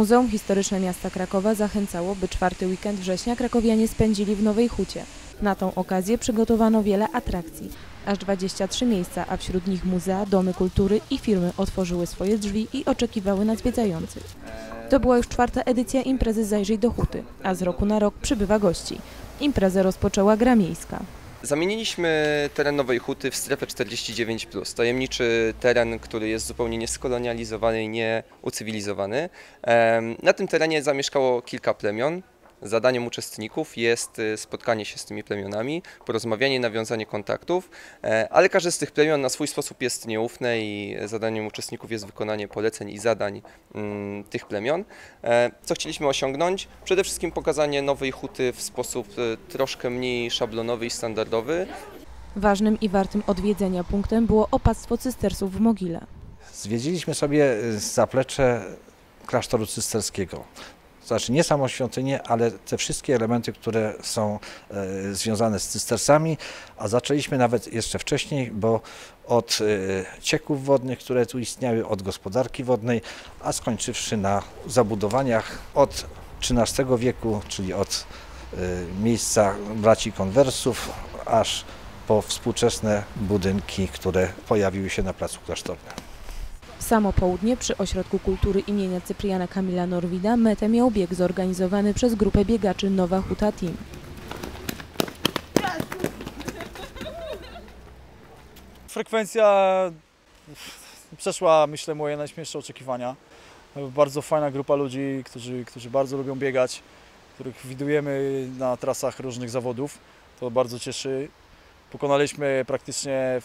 Muzeum Historyczne Miasta Krakowa zachęcało, by czwarty weekend września krakowianie spędzili w Nowej Hucie. Na tą okazję przygotowano wiele atrakcji. Aż 23 miejsca, a wśród nich muzea, domy kultury i firmy otworzyły swoje drzwi i oczekiwały na zwiedzających. To była już czwarta edycja imprezy Zajrzyj do Huty, a z roku na rok przybywa gości. Imprezę rozpoczęła gra miejska. Zamieniliśmy teren Nowej Huty w strefę 49+. Tajemniczy teren, który jest zupełnie nieskolonializowany i nieucywilizowany. Na tym terenie zamieszkało kilka plemion. Zadaniem uczestników jest y, spotkanie się z tymi plemionami, porozmawianie, nawiązanie kontaktów, e, ale każdy z tych plemion na swój sposób jest nieufny i zadaniem uczestników jest wykonanie poleceń i zadań mm, tych plemion. E, Co chcieliśmy osiągnąć? Przede wszystkim pokazanie Nowej Huty w sposób e, troszkę mniej szablonowy i standardowy, Ważnym i wartym odwiedzenia punktem było opactwo cystersów w Mogile. Zwiedziliśmy sobie zaplecze klasztoru cysterskiego. Znaczy nie samo świątynię, ale te wszystkie elementy, które są e, związane z cystersami, a zaczęliśmy nawet jeszcze wcześniej, bo od e, cieków wodnych, które tu istniały, od gospodarki wodnej, a skończywszy na zabudowaniach od XIII wieku, czyli od e, miejsca braci konwersów, aż po współczesne budynki, które pojawiły się na placu klasztornym. Samo południe przy Ośrodku Kultury imienia Cypriana Kamila Norwida metę miał bieg zorganizowany przez grupę biegaczy Nowa Huta Team. Frekwencja przeszła, myślę, moje najśmielsze oczekiwania. Bardzo fajna grupa ludzi, którzy, którzy bardzo lubią biegać, których widujemy na trasach różnych zawodów. To bardzo cieszy. Pokonaliśmy praktycznie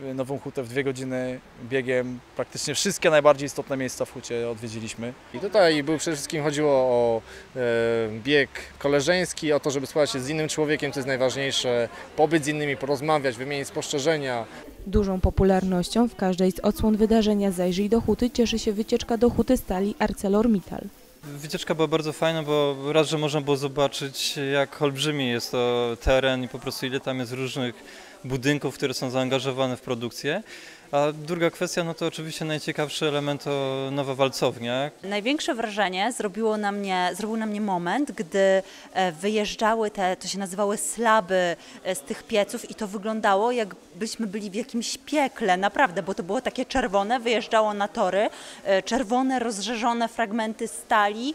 Nową Hutę w dwie godziny biegiem. Praktycznie wszystkie najbardziej istotne miejsca w Hucie odwiedziliśmy. I tutaj był przede wszystkim chodziło o e, bieg koleżeński, o to, żeby spotkać się z innym człowiekiem, co jest najważniejsze, pobyć z innymi, porozmawiać, wymienić spostrzeżenia. Dużą popularnością w każdej z odsłon wydarzenia Zajrzyj do Huty cieszy się wycieczka do Huty Stali ArcelorMittal. Wycieczka była bardzo fajna, bo raz, że można było zobaczyć, jak olbrzymi jest to teren i po prostu ile tam jest różnych budynków, które są zaangażowane w produkcję. A druga kwestia, no to oczywiście najciekawszy element to nowa walcownia, Największe wrażenie zrobiło na mnie, zrobił na mnie moment, gdy e, wyjeżdżały te, to się nazywały slaby e, z tych pieców i to wyglądało jakbyśmy byli w jakimś piekle, naprawdę, bo to było takie czerwone, wyjeżdżało na tory, e, czerwone, rozżarzone fragmenty stali,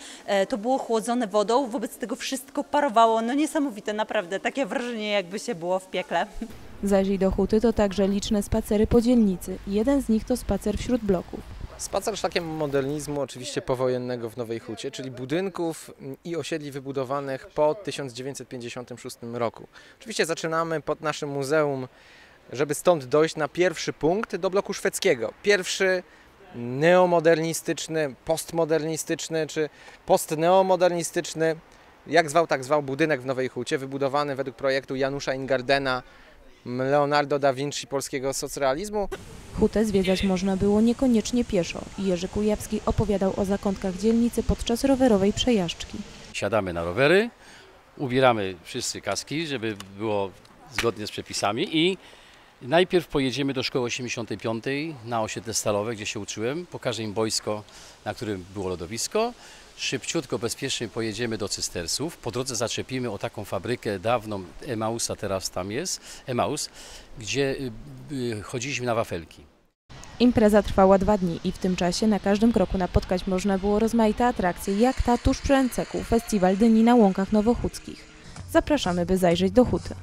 to było chłodzone wodą, wobec tego wszystko parowało, no niesamowite, naprawdę, takie wrażenie jakby się było w piekle. Zajrzyj do Huty to także liczne spacery po dzielnicy. Jeden z nich to spacer wśród bloków. Spacer szlakiem modernizmu, oczywiście powojennego w Nowej Hucie, czyli budynków i osiedli wybudowanych po 1956 roku. Oczywiście zaczynamy pod naszym muzeum, żeby stąd dojść na pierwszy punkt do bloku szwedzkiego. Pierwszy neomodernistyczny, postmodernistyczny czy postneomodernistyczny, jak zwał, tak zwał, budynek w Nowej Hucie, wybudowany według projektu Janusza Ingardena, Leonardo da Vinci polskiego socrealizmu. Hutę zwiedzać można było niekoniecznie pieszo. Jerzy Kujawski opowiadał o zakątkach dzielnicy podczas rowerowej przejażdżki. Siadamy na rowery, ubieramy wszyscy kaski, żeby było zgodnie z przepisami i najpierw pojedziemy do szkoły 85 na osiedle stalowe, gdzie się uczyłem. Pokażę im boisko, na którym było lodowisko. Szybciutko, bezpiecznie pojedziemy do Cystersów. Po drodze zaczepimy o taką fabrykę dawną Emausa, teraz tam jest, Emaus, gdzie y, y, chodziliśmy na wafelki. Impreza trwała dwa dni i w tym czasie na każdym kroku napotkać można było rozmaite atrakcje, jak ta tuż przy Enceku, festiwal dyni na łąkach nowochódzkich. Zapraszamy, by zajrzeć do Huty.